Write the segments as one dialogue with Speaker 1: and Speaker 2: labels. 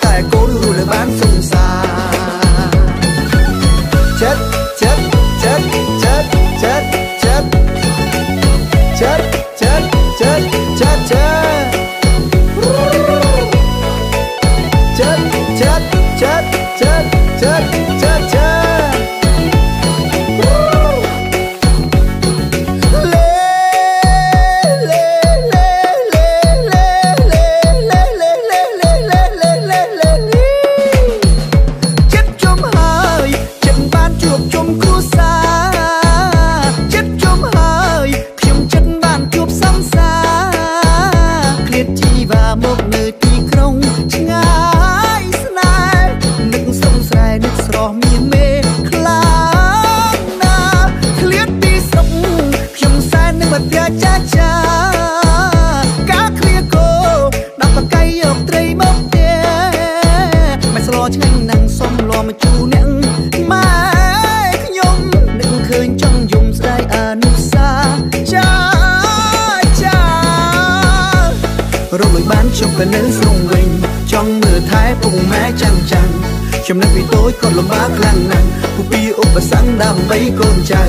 Speaker 1: tay cố đủ lại bán xong ទៅនៅក្នុងវិញចង់មើលថែពុកម៉ែចាំងចាំងខ្ញុំនឹកពីតូចគាត់លំបាកខ្លាំងណាស់ពុកពីឧបសគ្គដើម្បីកូនចៅ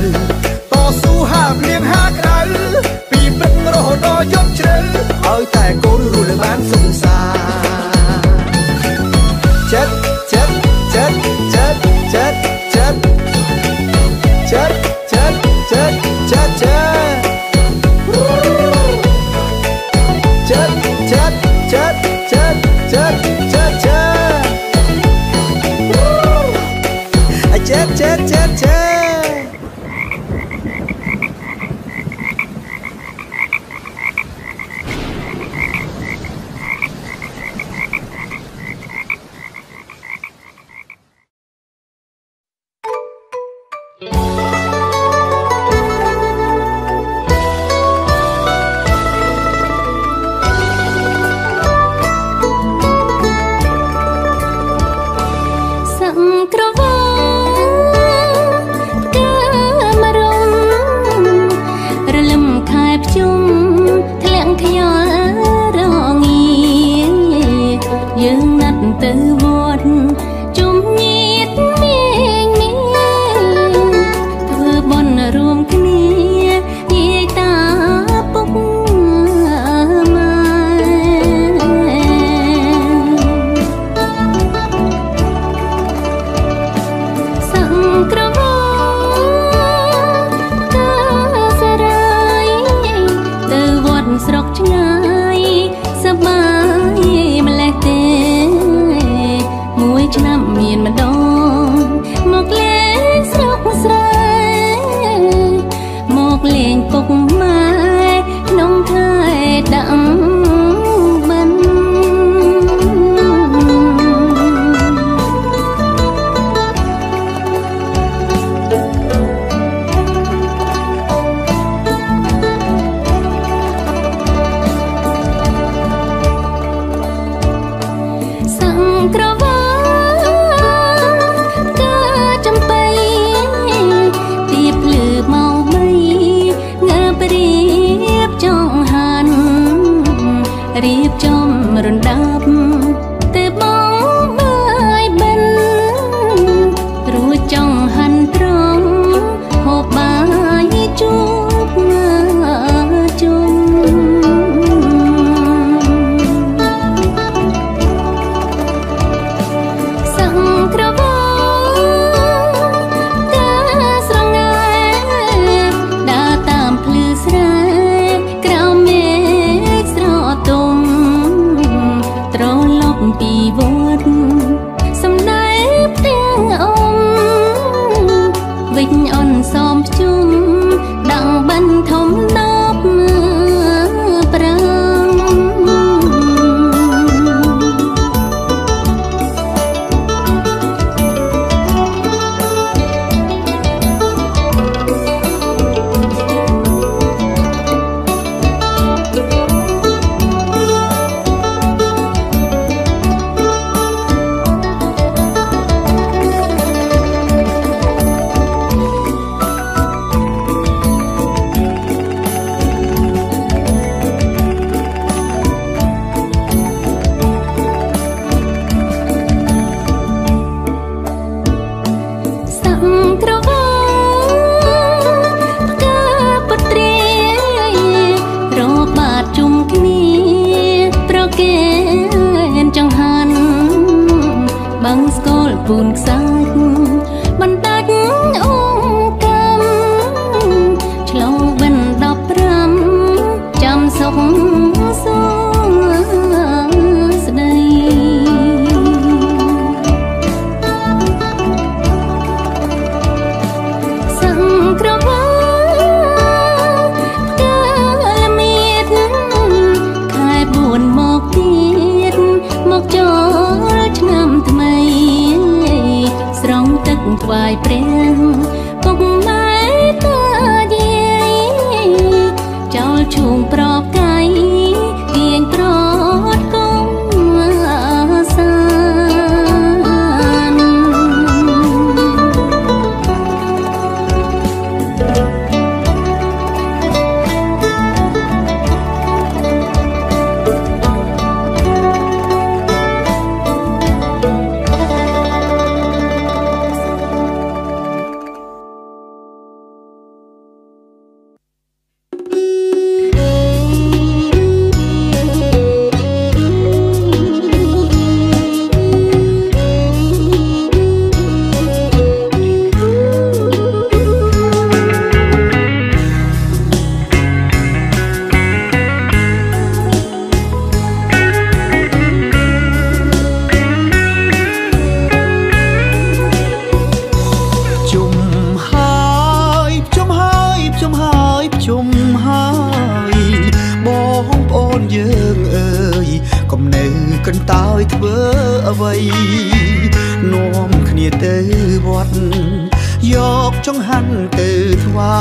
Speaker 1: កចង្ហាន់ទៅថ្វា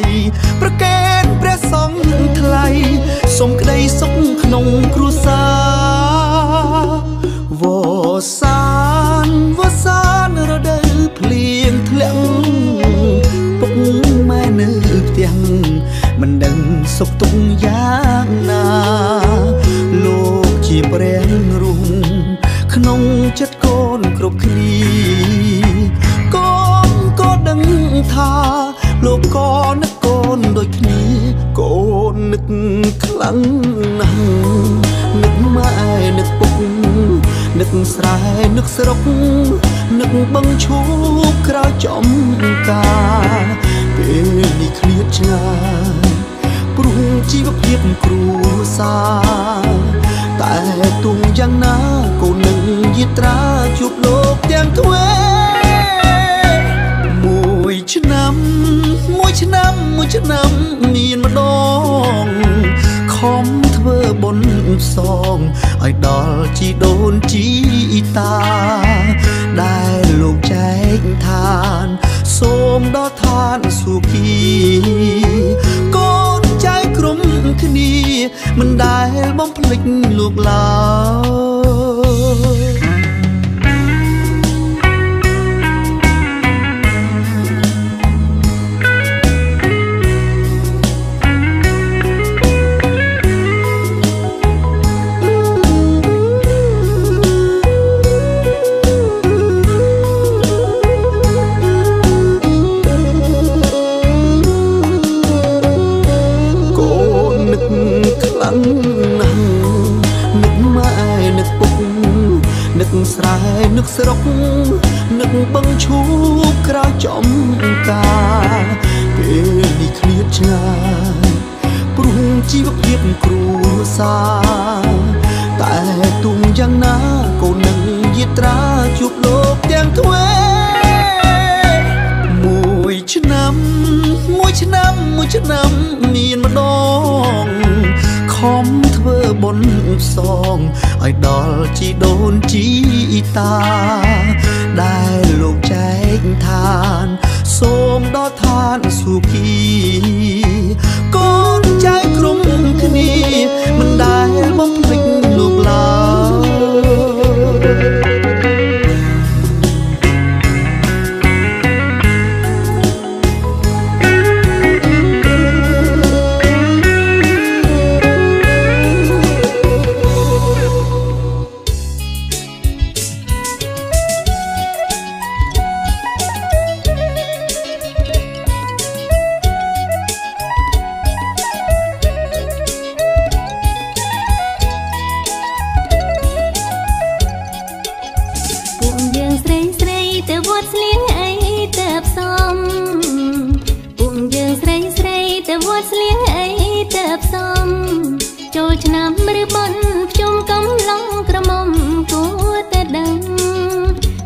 Speaker 1: យប្រគេនព្រះសង្ឃថ្លៃសុំក្តីសុខក្នុងគ្រួសារវសានវសានរដូវភ្លៀងធ្លាក់ពុកម៉ែនៅផ្ទះមិនដឹងសុខទុក្ខយ៉ាងណា លោកជាព្រះរឿងក្នុងចិត្ត នឹកខ្លាំងណាស់នឹកម៉ែនឹកពុកនឹកស្រែនឹកស្រុកនឹកបឹងឈូកក្រៅចំការពេលនេះឃ្លាតឆ្ងាយព្រោះជីវភាពគ្រួសារតែទុំយ៉ាងណាកូននឹងយាត្រាជួបលោកទាំងទ្វេ ឆ្នាំមួយឆ្នាំមានម្ដងខំធ្វើបុណ្យសងឲ្យដល់ជីដូនជីតា ដែលលោកចែកឋាន សូមដល់ឋានសុខីកូនចៅក្រុមគ្នា មិនដែលបំភ្លេចលោកឡើយ បុណ្យសងឲ្យដល់ជីដូនជីតា ដែលលោកចែកឋាន សូមដល់ឋានសុខីកូនចៅក្រុមគ្នាមិនដែលបំភ្លេចលោកឡើយ ស្លៀកអីទៅផ្សំចូ
Speaker 2: លឆ្នាំឬបុណ្យភ្ជុំកំឡុងក្រមុំគួរតែដឹង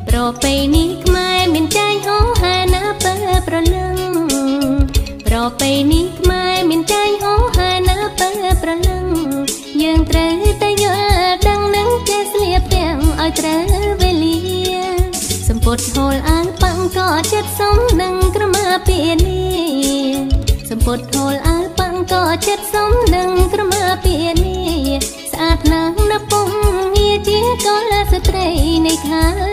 Speaker 2: ប្រពៃនេះខ្មែរមានចែងហោហាណាបើប្រលឹងប្រពៃនេះខ្មែរមានចែងហោហាណាបើប្រលឹងយើងត្រូវតែយល់ដឹងនឹងគេស្លៀកទាំងឲ្យត្រូវវេលាសម្ពុតហូលអានប៉ាំងក៏ចិត្តសំណា ចិត្តសំនឹងក្រមាពីនេះស្អាតណាស់ណាពុំងារជាកលស្ត្រីនៃខា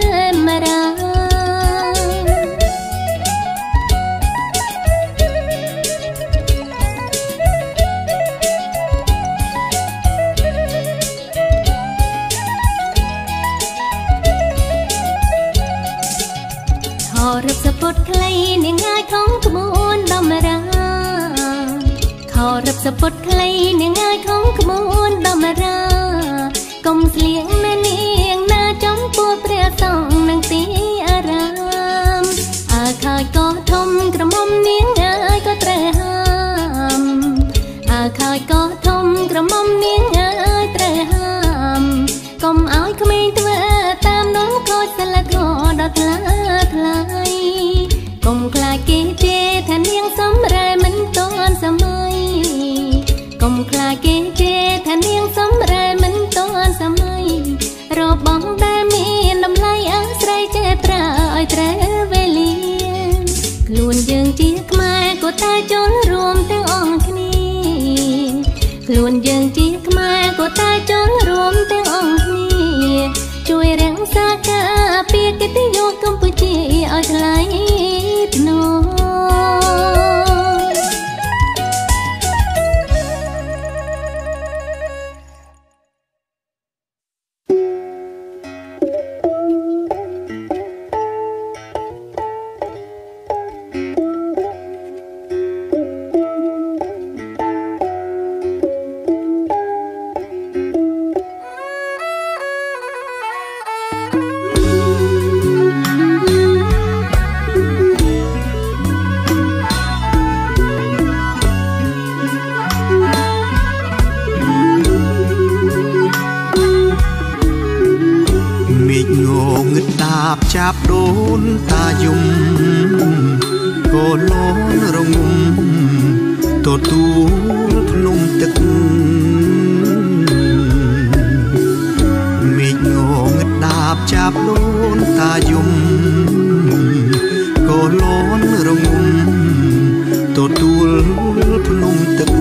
Speaker 1: ភ្នំទឹក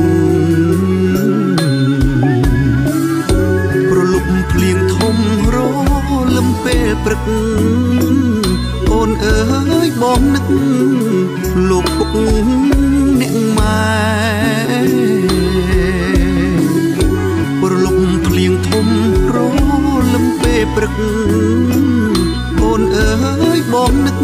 Speaker 1: ប្រលប់ភ្លៀងធំរលឹមពេលព្រឹកអូនអើយបងនឹកលោកពុកអ្នកម៉ែប្រលំភ្លៀងធំរលឹមពេលព្រឹកអូនអើយបងនឹកលោក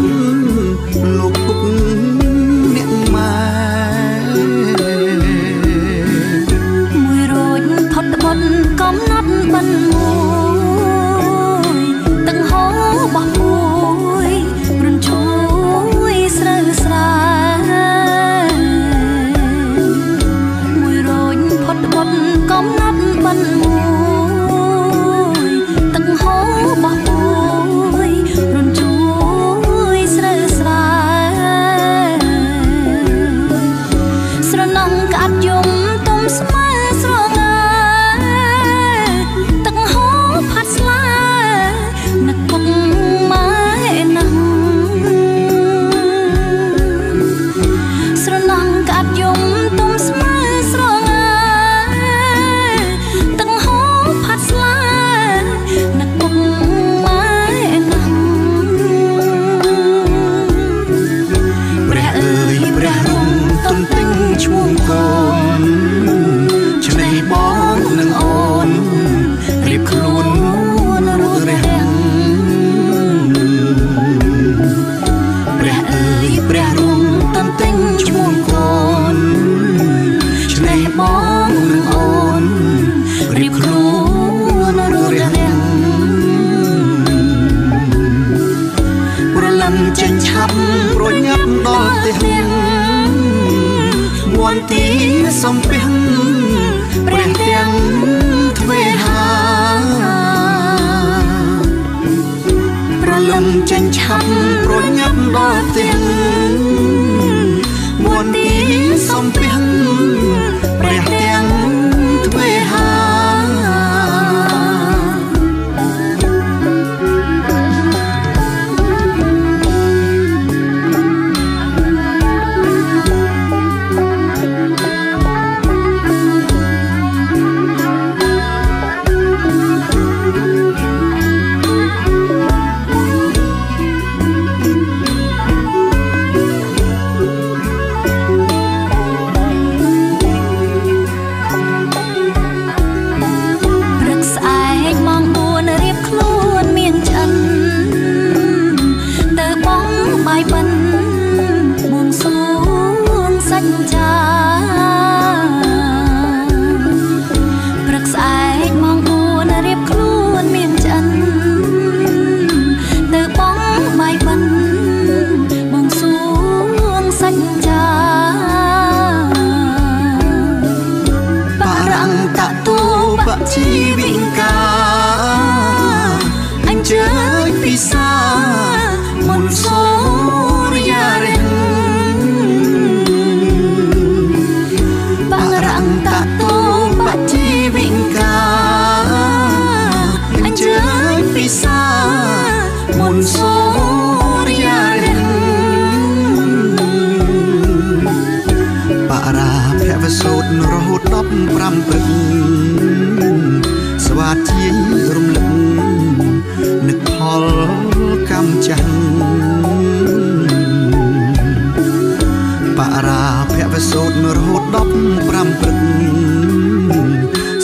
Speaker 2: វសូតរហូ
Speaker 1: ត15ព្រឹក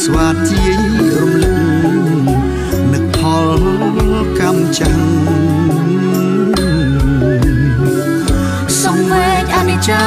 Speaker 1: ស្វាជារំលឹកនឹកផលកម្មច័ន្ទសង្វេកអនិច្ចា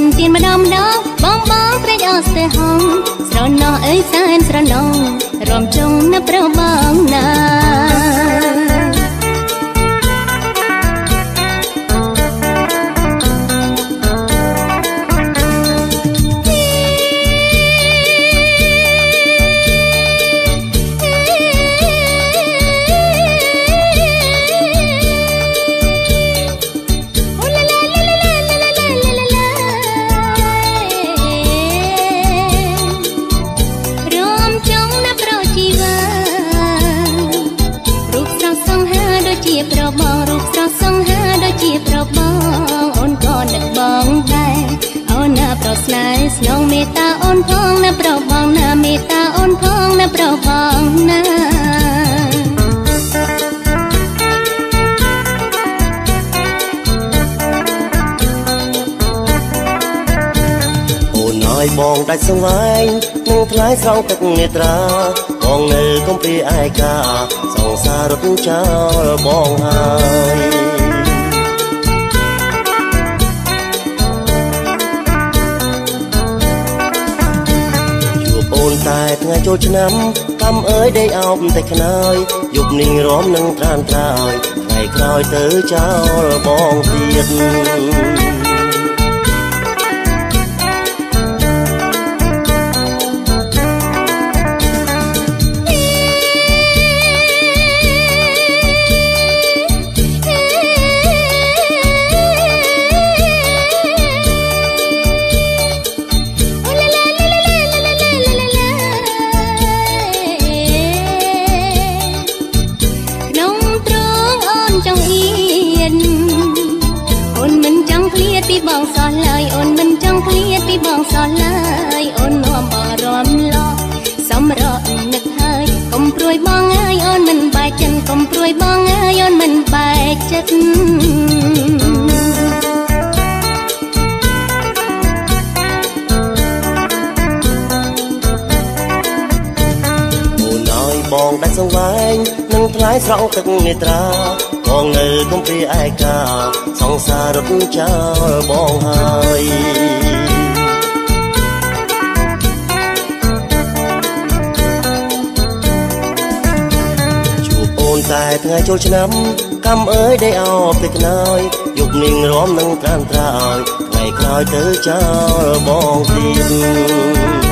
Speaker 1: នបនទៀនម្ដងម្ដ
Speaker 2: ងបងបងព្រេចអស់ទេហងស្រណោះអើយសែនស្រណោះរំចុងនៅប្របងណា ជាប្របងរូបស្រស់សង្ហាដូចជាប្របងអូនក៏នឹកបងដែរអូនណាប្រស្នេហ៍ស្នងមេត្តាអូនផងណាប្របងណាមេត្តាអូនផងណាប្របងណា
Speaker 3: អូនអើយបងដាច់សង្វែងនឹងថ្លៃស្រង់ទឹកនេត្រា បងនៅកំព្រាឯកាសង្សាររត់ចោលបងហើយជួបអូនតែថ្ងៃចូលឆ្នាំកំអើយដេកអោបតែខ្នើយយប់នេះរំនឹងត្រានត្រើយថ្ងៃក្រោយទៅចោលបងទៀត បងដាច់សសង្វែងនឹងថ្លៃស្រង់ទឹកនេត្រាបងនៅគំព្រាឯកាសង្សាររត់ចោលបងហើយ ជួបអូនតែថ្ងៃចូលឆ្នាំកំអើយได้អោបទៅខ្នើយយុគនាងរំនឹងត្រានត្រើយថ្ងៃក្រោយទៅចោលបងទៀត
Speaker 2: ចិត្ត